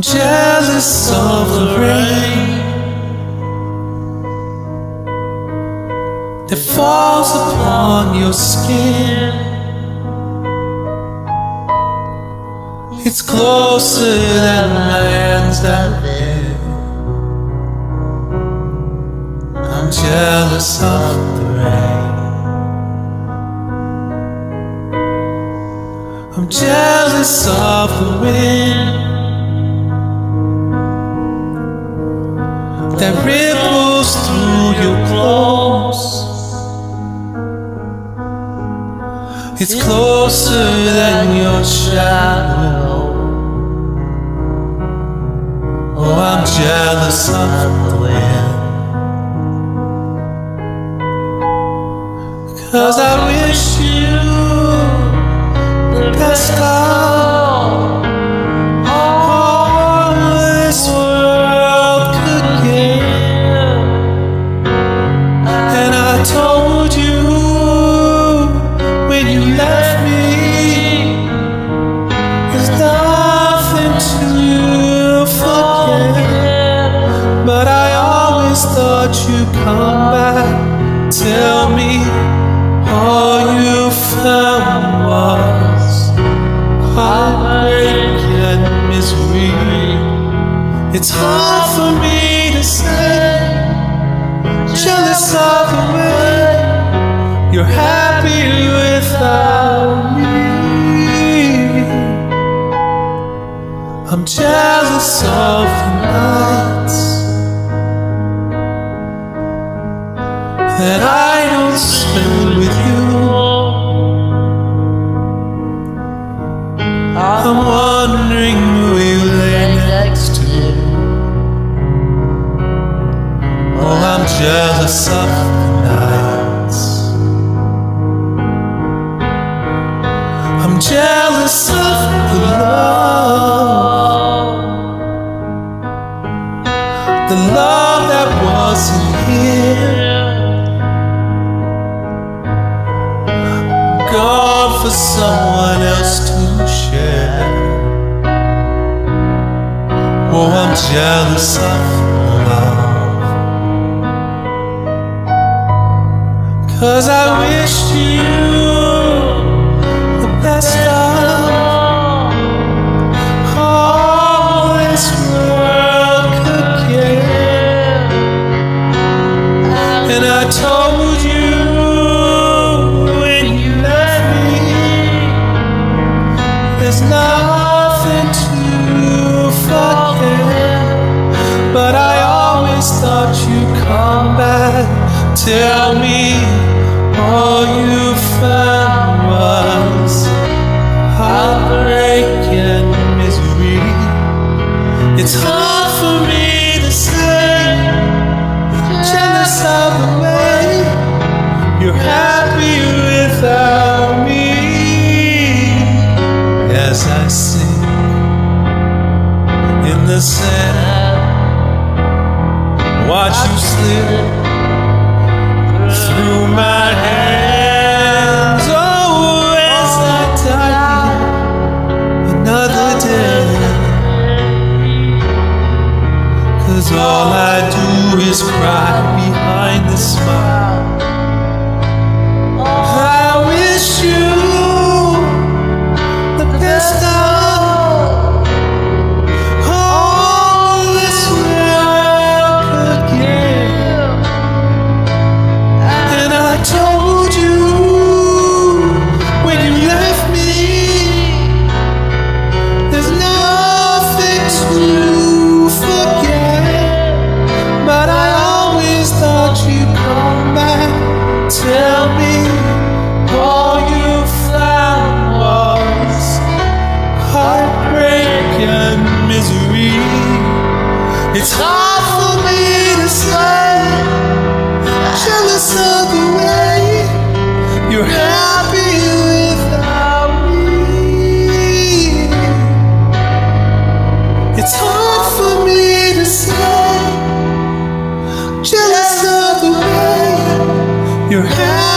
jealous of the rain that falls upon your skin. It's closer than lands that been. I'm jealous of the rain. I'm jealous of the wind. It's closer than your shadow. Oh, I'm jealous of the wind. Cause I wish you the best of thought you'd come back, tell me all you found was heartbreak and misery. It's hard for me to say, jealous of the way you're happy without me. I'm jealous of the nights that I don't spend with you. I'm wondering who you lay next to. Oh, I'm jealous of the nights. I'm jealous of the love. Someone else to share. Oh, I'm jealous of love. Cause I wish you tell me all you found was heartbreak and misery. It's hard for me to say, jealous of the way you're happy without me. As I sink in the sand, watch you slip all I do is cry behind the smile. Misery. It's hard for me to say jealous of the way you're happy without me. It's hard for me to say jealous of the way you're happy.